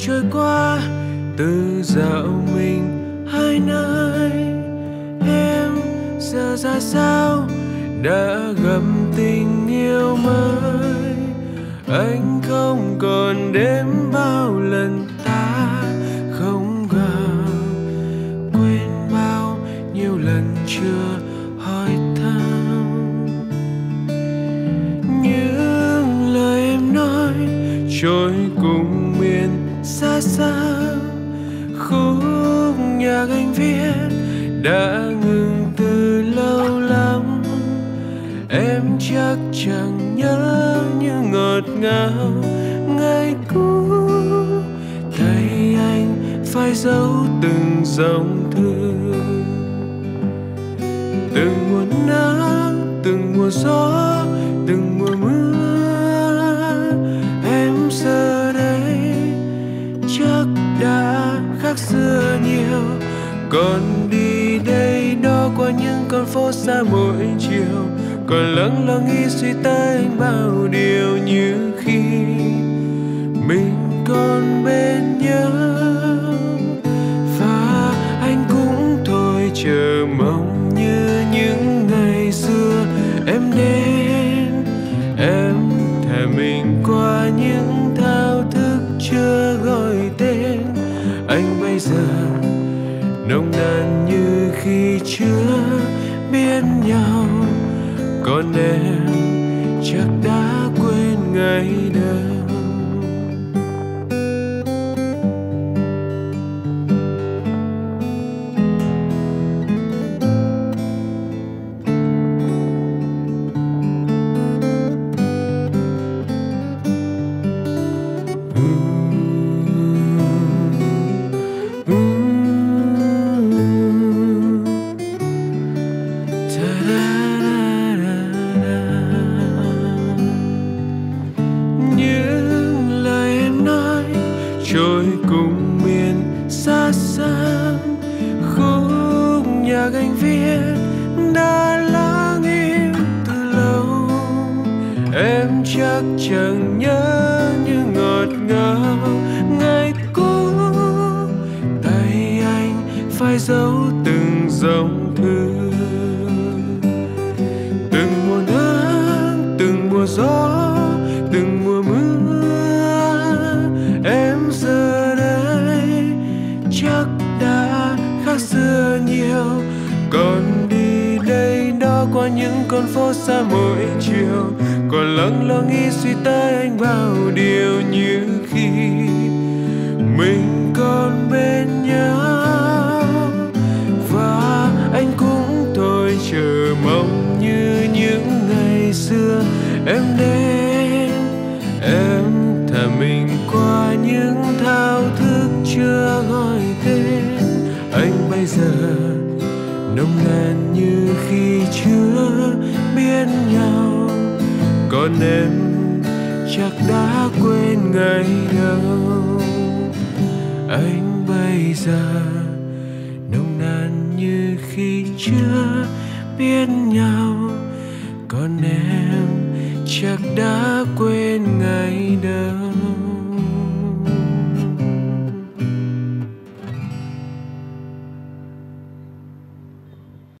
trôi qua, từ dạo mình hai nơi. Em giờ ra sao, đã gặp tình yêu mới. Anh không còn đếm bao lần ta không gặp quên bao nhiêu lần chưa hỏi thăm. Những lời em nói trôi cùng miền xa xa. Khúc nhạc anh viết đã ngừng từ lâu lắm. Em chắc chẳng nhớ như ngọt ngào ngày cũ. Thấy anh phải giấu từng dòng thư. Từng mùa nắng, từng mùa gió. Khác xưa nhiều. Còn đi đây đó qua những con phố xa mỗi chiều. Còn lắng lo nghĩ suy tới anh bao điều như khi mình còn bên nhau. Và anh cũng thôi chờ mong như những ngày xưa. Em đến em thả mình qua những nồng nàn như khi chưa biết nhau. Còn em chắc đã quên ngày đời trôi cùng miền xa xăm khúc nhạc anh viết đã lắng im từ lâu. Em chắc chẳng nhớ như ngọt ngào ngày cũ. Tay anh phải giấu từng dòng thư. Từng mùa nắng, từng mùa gió. Con phố xa mỗi chiều, còn lắng lo nghĩ suy tới anh bao điều như khi mình còn bên nhau. Và anh cũng thôi chờ mong như những ngày xưa, em đến, em thả mình qua những thao thức chưa gọi tên. Anh bây giờ nồng nàn như khi chưa biết nhau. Còn em chắc đã quên ngày đâu anh bây giờ nồng nàn như khi chưa biết nhau. Còn em chắc đã quên ngày đâu